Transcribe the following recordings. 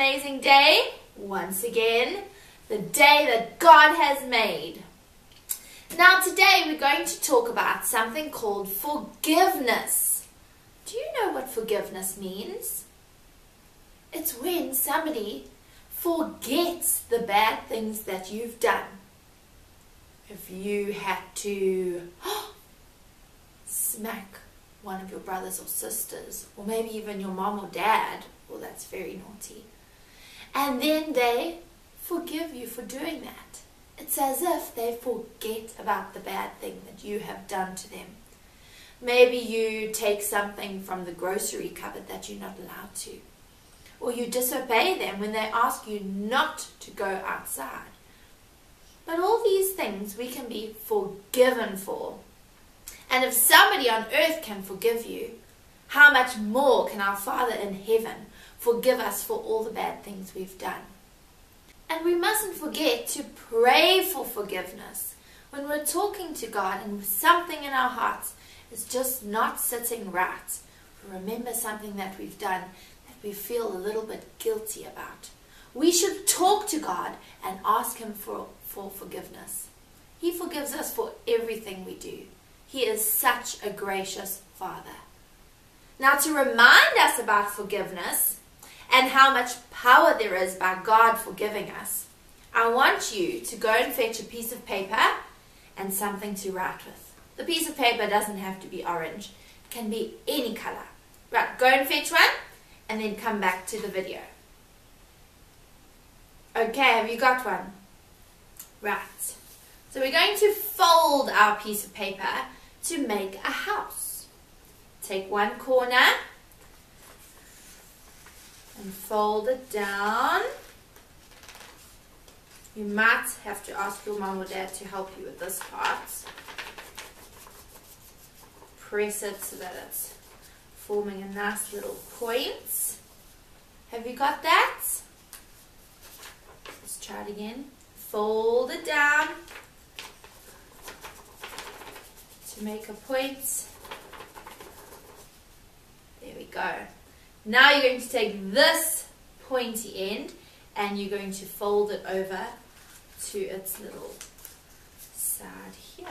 amazing day. Once again, the day that God has made. Now, today we're going to talk about something called forgiveness. Do you know what forgiveness means? It's when somebody forgets the bad things that you've done. If you had to smack one of your brothers or sisters, or maybe even your mom or dad, well, that's very naughty. And then they forgive you for doing that. It's as if they forget about the bad thing that you have done to them. Maybe you take something from the grocery cupboard that you're not allowed to. Or you disobey them when they ask you not to go outside. But all these things we can be forgiven for. And if somebody on earth can forgive you, how much more can our Father in heaven forgive us for all the bad things we've done? And we mustn't forget to pray for forgiveness when we're talking to God and something in our hearts is just not sitting right. Remember something that we've done that we feel a little bit guilty about. We should talk to God and ask Him for, for forgiveness. He forgives us for everything we do. He is such a gracious Father. Now, to remind us about forgiveness and how much power there is by God forgiving us, I want you to go and fetch a piece of paper and something to write with. The piece of paper doesn't have to be orange, it can be any color. Right, go and fetch one and then come back to the video. Okay, have you got one? Right. So we're going to fold our piece of paper to make a house. Take one corner and fold it down. You might have to ask your mom or dad to help you with this part. Press it so that it's forming a nice little point. Have you got that? Let's try it again. Fold it down to make a point. There we go. Now you're going to take this pointy end and you're going to fold it over to its little side here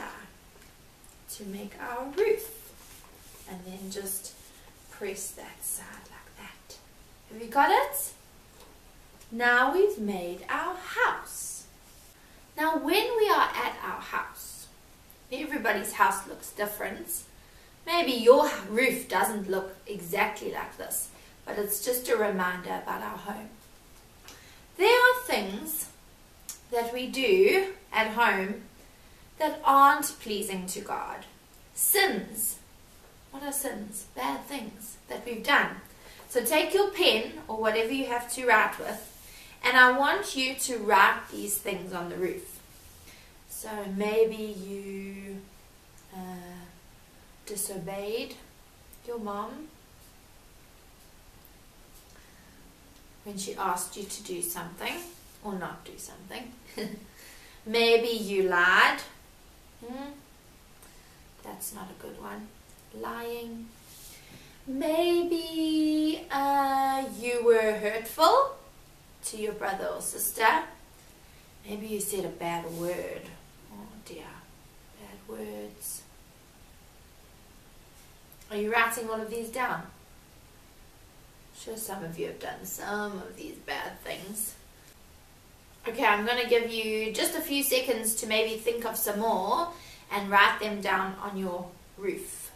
to make our roof. And then just press that side like that. Have you got it? Now we've made our house. Now when we are at our house, everybody's house looks different. Maybe your roof doesn't look exactly like this but it's just a reminder about our home. There are things that we do at home that aren't pleasing to God. Sins. What are sins? Bad things that we've done. So take your pen or whatever you have to write with, and I want you to write these things on the roof. So maybe you uh, disobeyed your mom when she asked you to do something or not do something. Maybe you lied. Hmm? That's not a good one. Lying. Maybe uh, you were hurtful to your brother or sister. Maybe you said a bad word. Oh dear, bad words. Are you writing all of these down? Sure some of you have done some of these bad things. Okay, I'm going to give you just a few seconds to maybe think of some more and write them down on your roof.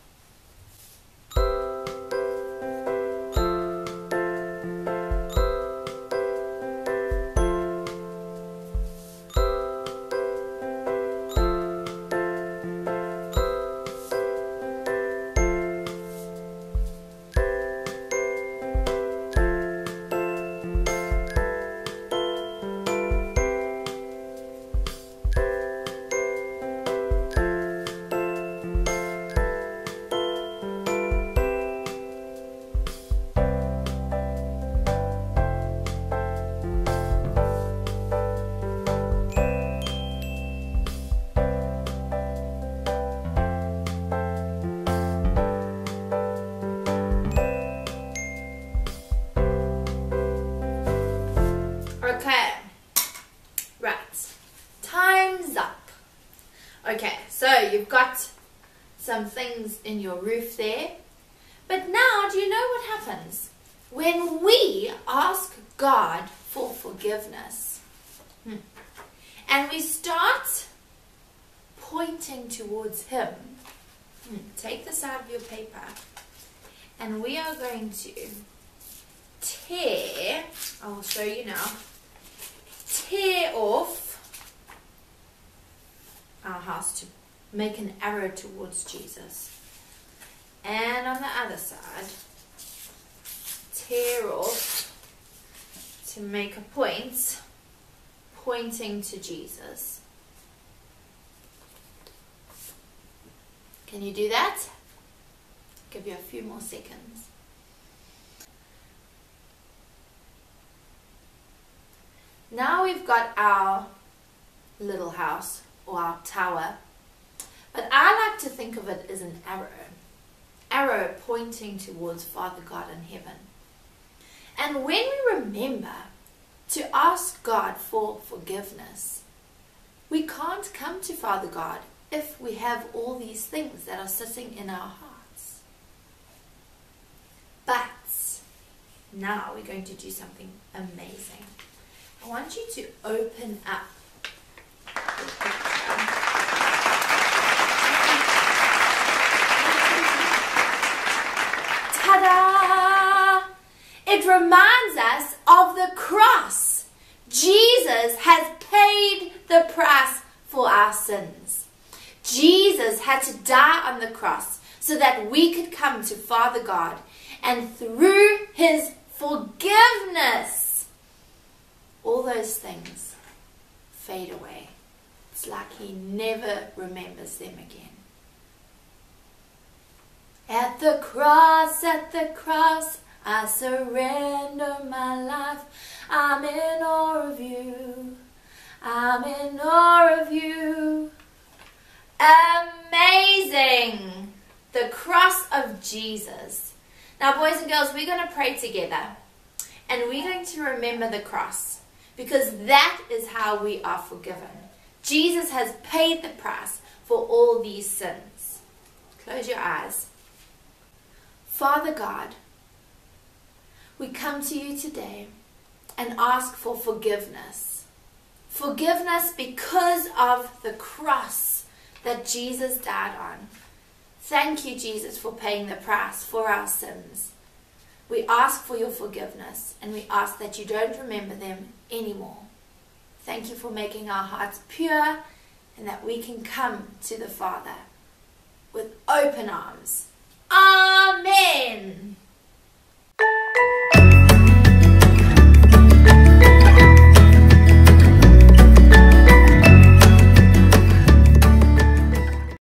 In your roof there. But now, do you know what happens? When we ask God for forgiveness hmm, and we start pointing towards Him, hmm, take this out of your paper and we are going to tear, I will show you now, tear off our house to make an arrow towards Jesus. And on the other side, tear off to make a point pointing to Jesus. Can you do that? Give you a few more seconds. Now we've got our little house or our tower. But I like to think of it as an arrow. Arrow pointing towards Father God in heaven. And when we remember to ask God for forgiveness, we can't come to Father God if we have all these things that are sitting in our hearts. But now we're going to do something amazing. I want you to open up Ta-da! It reminds us of the cross. Jesus has paid the price for our sins. Jesus had to die on the cross so that we could come to Father God and through his forgiveness, all those things fade away. It's like he never remembers them again. At the cross, at the cross, I surrender my life. I'm in awe of you. I'm in awe of you. Amazing! The cross of Jesus. Now, boys and girls, we're going to pray together. And we're going to remember the cross. Because that is how we are forgiven. Jesus has paid the price for all these sins. Close your eyes. Father God, we come to you today and ask for forgiveness. Forgiveness because of the cross that Jesus died on. Thank you, Jesus, for paying the price for our sins. We ask for your forgiveness and we ask that you don't remember them anymore. Thank you for making our hearts pure and that we can come to the Father with open arms. Amen.